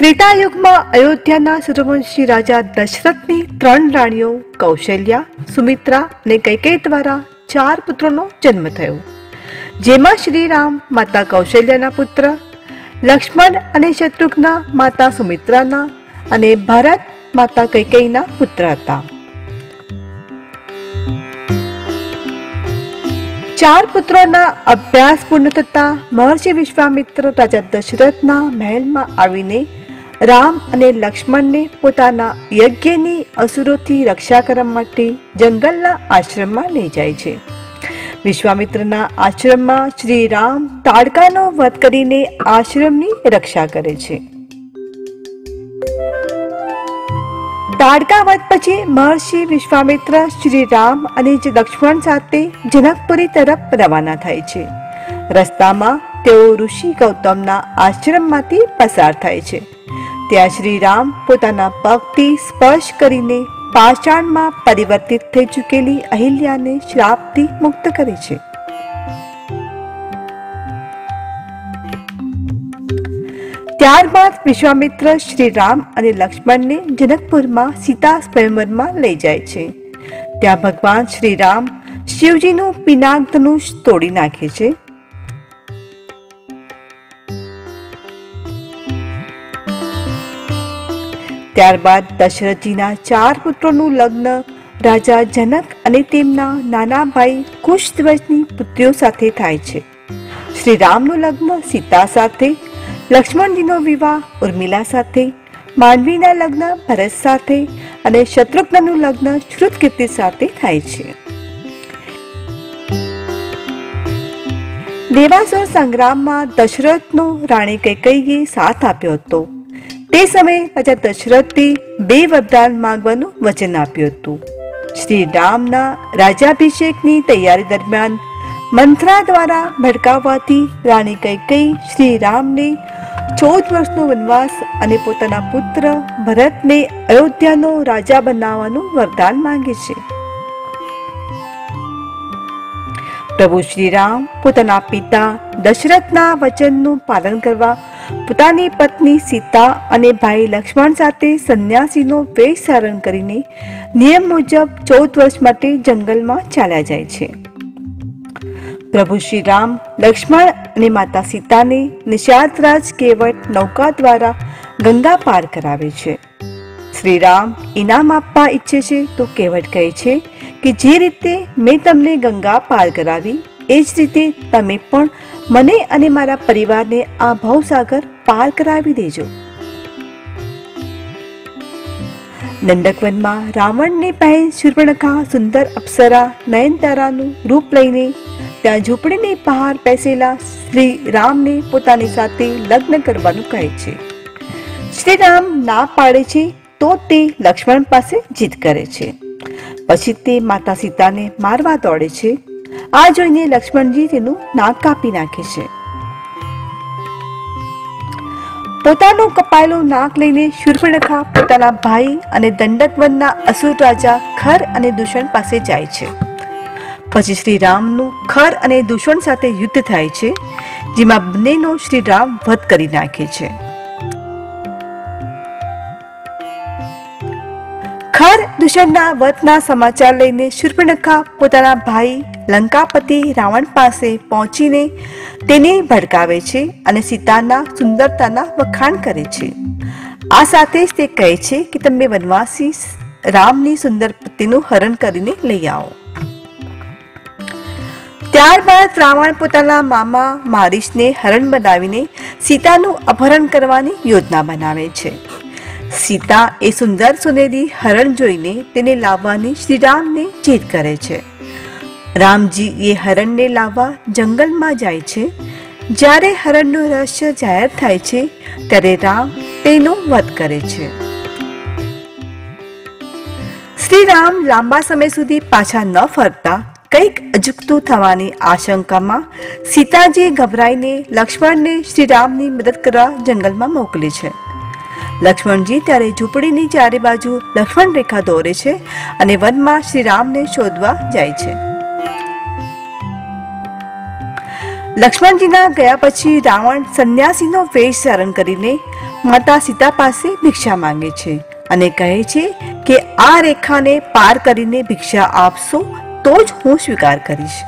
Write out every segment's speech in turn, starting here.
ત્રેતા યુગમાં અયોધ્યાના સૂર્યવંશી રાજા દશરથની ત્રણ રાણીઓ કૌશલ્યા, સુમિત્રા અને કૈકેય દ્વારા ચાર પુત્રોનો જન્મ થયો. જેમાં શ્રીરામ માતા કૌશલ્યાના પુત્ર, લક્ષ્મણ અને શત્રુઘ્ન માતા સુમિત્રાના અને ભરત માતા કૈકેયીના પુત્ર હતા. ચાર પુત્રોના અભ્યાસ પૂર્ણ થતા મહર્ષિ વિશ્વામિત્ર રાજા દશરથના મહેલમાં આવીને રામ અને લક્ષ્મણને પોતાના યજ્ઞની અસુરોથી રક્ષા કરવા માટે જંગલના આશ્રમમાં લઈ જાય છે. વિશ્વામિત્રના આશ્રમમાં શ્રી રામ તાડકાનો વધ કરીને આશ્રમની રક્ષા કરે છે. તાડકા વધ પછી મહર્ષિ વિશ્વામિત્ર શ્રી રામ અને લક્ષ્મણ સાથે જનકપુરી તરફ રવાના થાય છે. રસ્તામાં તેઓ ઋષિ ગૌતમના આશ્રમમાંથી પસાર થાય છે. ત્યાં શ્રી રામ પોતાના પગથી સ્પર્શ કરીને પાષાણમાં પરિવર્તિત થઈ ચૂકેલી અહિલ્યાને શ્રાપથી મુક્ત કરે છે. ત્યારબાદ વિશ્વામિત્ર શ્રી રામ અને લક્ષ્મણને જનકપુરમાં સીતા સ્વયંવરમાં લઈ જાય છે. ત્યાં ભગવાન શ્રી રામ શિવજીનું પિનાક તોડી નાખે છે. ત્યારબાદ દશરથજીના ચાર પુત્રોનું લગ્ન, રાજા જનક અને તેમના નાના ભાઈ કુશધ્વજની પુત્રીઓ સાથે થાય છે. શ્રી રામનું લગ્ન સીતા સાથે, લક્ષ્મણજીનો વિવાહ ઉર્મિલા સાથે, માંડવીના લગ્ન ભરત સાથે અને શત્રુઘ્નનું લગ્ન શ્રુતકીર્તિ સાથે થાય છે. દેવાસુર સંગ્રામમાં દશરથનો રાણી કૈકૈયે સાથ આપ્યો હતો. તે સમયે રાજા દશરથે બે વરદાન માંગવાનું વચન આપ્યું હતું. શ્રી રામના રાજાભિષેકની તૈયારી દરમિયાન મંત્રા દ્વારા ભડકાવવાથી રાણી કૈકેયી શ્રી રામને ચૌદ વર્ષનો વનવાસ અને પોતાના પુત્ર ભરતને અયોધ્યાનો રાજા બનાવવાનું વરદાન માંગે છે. પ્રભુ શ્રી રામ પોતાના પિતા દશરથના વચનનું પાલન કરવા પોતાની પત્ની સીતા અને ભાઈ લક્ષ્મણ સાથે સંન્યાસીનો વેશ ધારણ કરીને નિયમ મુજબ ચૌદ વર્ષ માટે જંગલમાં ચાલ્યા જાય છે. પ્રભુ શ્રી રામ લક્ષ્મણ અને માતા સીતાને નિષાદરાજ કેવટ નૌકા દ્વારા ગંગા પાર કરાવે છે. શ્રી રામ ઇનામ આપવા ઈચ્છે છે તો કેવટ કહે છે કે જે રીતે મેં તમને ગંગા પાર કરાવી, એ જ રીતે તમે પણ મને અને મારા પરિવારને આ ભવસાગર પાર કરાવી દેજો. નંદકવનમાં રાવણને પહેલ શૂર્પણખા સુંદર અપ્સરા, નયનતારાનું રૂપ લઈને ત્યાં ઝૂંપડીની બહાર બેસેલા શ્રી રામને પોતાની સાથે લગ્ન કરવાનું કહે છે. શ્રી રામ ના પાડે છે તો તે લક્ષ્મણ પાસે જીત કરે છે. પછી તે માતા સીતાને મારવા દોડે છે. આ જોઈને લક્ષ્મણજી તેનું નાક કાપી નાખે છે. પોતાનું કપાયેલું નાક લઈને શૂર્પણખા પોતાના ભાઈ અને દંડકવનના અસુર રાજા ખર અને દૂષણ પાસે જાય છે. પછી શ્રી રામનું ખર અને દૂષણ સાથે યુદ્ધ થાય છે, જેમાં બંનેનો શ્રી રામ વધ કરી નાખે છે. ખર, દૂષણના વધના સમાચાર લઈને શૂર્પણખા પોતાના ભાઈ લંકાપતિ રાવણ પાસે પહોંચીને તેને ભડકાવે છે અને સીતાના સુંદરતાના વખાણ કરે છે. આ સાથે જ તે કહે છે કે તમે વનવાસી રામની સુંદર પતિનું હરણ કરીને લઈ આવો. ત્યારબાદ રાવણ પોતાના મામા મારીશને હરણ બનાવીને સીતાનું અપહરણ કરવાની યોજના બનાવે છે. સીતા એ સુંદર સુનેરી હરણ જોઈને તેને લાવવાની શ્રીરામને જીત કરે છે. રામજી એ હરણને લાવવા જંગલમાં જાય છે. જ્યારે હરણનું રહસ્ય જાહેર થાય છે, ત્યારે રામ તેનો વધ કરે છે. શ્રી રામ લાંબા સમય સુધી પાછા ન ફરતા, કંઈક અજુકતું થવાની આશંકામાં સીતાજી ગભરાઈને લક્ષ્મણને શ્રીરામની મદદ કરવા જંગલમાં મોકલે છે. લક્ષ્મણજી ત્યારે ઝૂંપડીની ચારે બાજુ લક્ષ્મણ રેખા દોરે છે અને વનમાં શ્રીરામને શોધવા જાય છે. લક્ષ્મણજીના ગયા પછી રાવણ સંન્યાસીનો વેશ ધારણ કરીને માતા સીતા પાસે ભિક્ષા માંગે છે અને કહે છે કે આ રેખાને પાર કરીને ભિક્ષા આપશો તો જ હું સ્વીકાર કરીશ.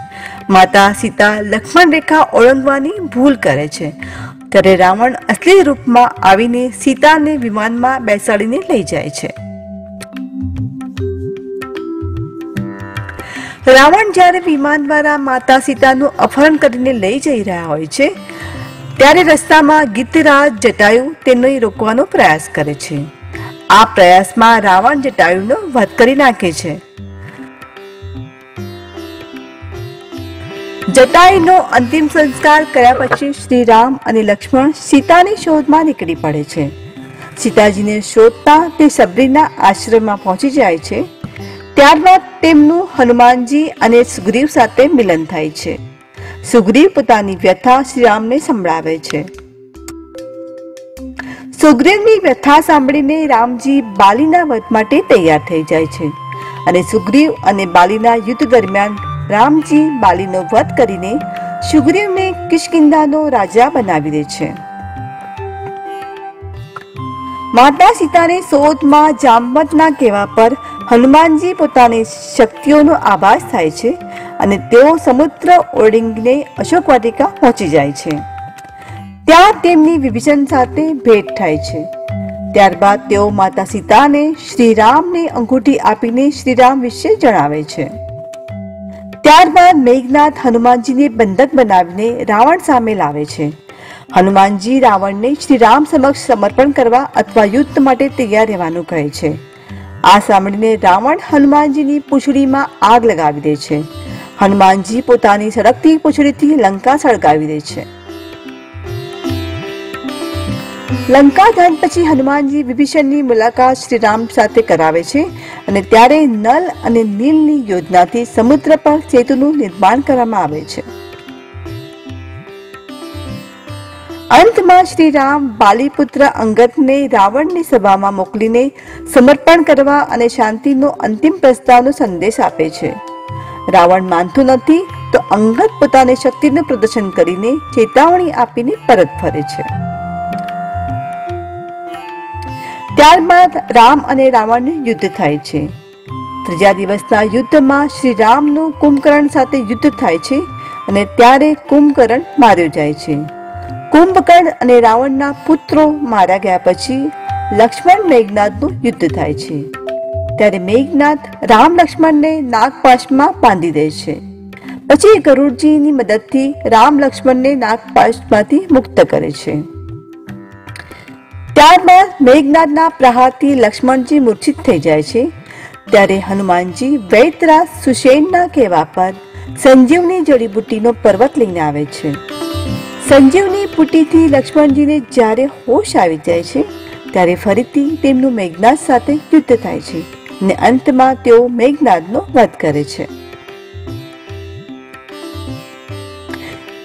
માતા સીતા લક્ષ્મણ રેખા ઓળંગવાની ભૂલ કરે છે. ત્યારે રાવણ અસલી રૂપમાં આવીને સીતાને વિમાનમાં બેસાડીને લઈ જાય છે. રાવણ જ્યારે વિમાન દ્વારા માતા સીતાનું અપહરણ કરીને લઈ જઈ રહ્યા હોય છે, ત્યારે રસ્તામાં ગીતરાજ જટાયુ તેને રોકવાનો પ્રયાસ કરે છે. આ પ્રયાસમાં રાવણ જટાયુનો વધ કરી નાખે છે. જટાયુનો અંતિમ સંસ્કાર કર્યા પછી શ્રી રામ અને લક્ષ્મણ સીતાની શોધમાં નીકળી પડે છે. સીતાજીને શોધતા તે સબરીના આશ્રમમાં પહોંચી જાય છે ત્યારબાદ તેમનું હનુમાનજી અને સુગ્રીવ સાથે મિલન થાય છે. સુગ્રીવ પોતાની વ્યથા શ્રીરામને સંભળાવે છે. સુગ્રીવની વ્યથા સાંભળીને રામજી બાલીના વધ માટે તૈયાર થઈ જાય છે અને સુગ્રીવ અને બાલીના યુદ્ધ દરમિયાન રામજી બાલીનો વધ કરીને સુગ્રીવને કિષ્કિંધાનો રાજા બનાવી દે છે. માતા સીતાને સોધમાં જામવંતના કહેવા પર હનુમાનજી પોતાની શક્તિઓનો આભાસ થાય છે અને તેઓ સમુદ્ર ઓળંગીને અશોક વાટિકા પહોંચી જાય છે. ત્યાં તેમની વિભીષણ સાથે ભેટ થાય છે. ત્યારબાદ તેઓ માતા સીતાને શ્રીરામને અંગૂઠી આપીને શ્રીરામ વિશે જણાવે છે. ત્યારબાદ મેઘનાથ હનુમાનજીને બંધક બનાવીને રાવણ સામે લાવે છે. હનુમાનજી રાવણને શ્રીરામ સમક્ષ સમર્પણ કરવા અથવા યુદ્ધ માટે તૈયાર રહેવાનું કહે છે. આ સાંભળીને રાવણ હનુમાનજીની પૂંછડીમાં આગ લગાવી દે છે. હનુમાનજી પોતાની સળગતી પૂંછડીથી લંકા સળગાવી દે છે. લંકા દહન પછી હનુમાનજી વિભીષણની મુલાકાત શ્રીરામ સાથે કરાવે છે અને ત્યારે નલ અને નીલની યોજનાથી સમુદ્ર પર સેતુનું નિર્માણ કરવામાં આવે છે. અંતમાં શ્રી રામ બાલીપુત્ર અંગતને રાવણની સભામાં મોકલીને સમર્પણ કરવા અને શાંતિનો અંતિમ પ્રસ્તાવનો સંદેશ આપે છે. રાવણ માનતું નથી તો અંગત પોતાની શક્તિનું પ્રદર્શન કરીને ચેતવણી આપીને પરત ફરે છે. ત્યારબાદ રામ અને રાવણનું યુદ્ધ થાય છે. ત્રીજા દિવસના યુદ્ધમાં શ્રી રામનું કુંભકર્ણ સાથે યુદ્ધ થાય છે અને ત્યારે કુંભકર્ણ માર્યો જાય છે. કુંભકર્ણ અને રાવણના પુત્રો માર્યા ગયા પછી લક્ષ્મણ મેઘનાથનું યુદ્ધ થાય છે. ત્યારે મેઘનાથ રામ લક્ષ્મણને નાગપાશમાં બાંધી દે છે. પછી ગરુડજીની મદદથી રામ લક્ષ્મણને નાગપાશમાંથી મુક્ત કરે છે. ત્યારબાદ મેઘનાથના પ્રહારથી લક્ષ્મણજી મૂર્છિત થઈ જાય છે. ત્યારે હનુમાનજી વૈતરાજ સુશેનના કહેવા પર સંજીવની જડીબુટ્ટીનો પર્વત લઈને આવે છે. સંજીવની પુટીથી લક્ષ્મણજીને જ્યારે હોશ આવી જાય છે, ત્યારે ફરીથી તેમનું મેઘનાદ સાથે યુદ્ધ થાય છે ને અંતમાં તેઓ મેઘનાદનો વધ કરે છે.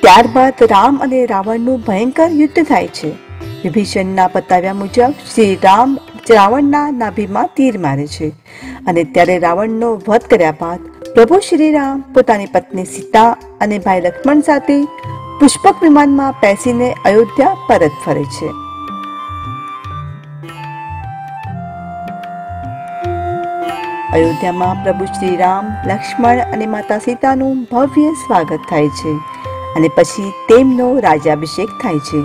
ત્યારબાદ રામ અને રાવણનું ભયંકર યુદ્ધ થાય છે. વિભીષણના બતાવ્યા મુજબ શ્રી રામ રાવણના નાભીમાં તીર મારે છે અને ત્યારે રાવણનો વધ કર્યા બાદ પ્રભુ શ્રી રામ પોતાની પત્ની સીતા અને ભાઈ લક્ષ્મણ સાથે પુષ્પક વિમાનમાં બેસીને અયોધ્યા પરત ફરે છે. અયોધ્યામાં પ્રભુ શ્રી રામ લક્ષ્મણ અને માતા સીતાનું ભવ્ય સ્વાગત થાય છે અને પછી તેમનો રાજાભિષેક થાય છે.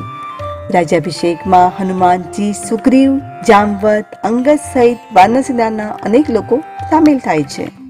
રાજાભિષેકમાં હનુમાનજી, સુગ્રીવ, જામવત, અંગદ સહિત વાનરસેનાના અનેક લોકો સામેલ થાય છે.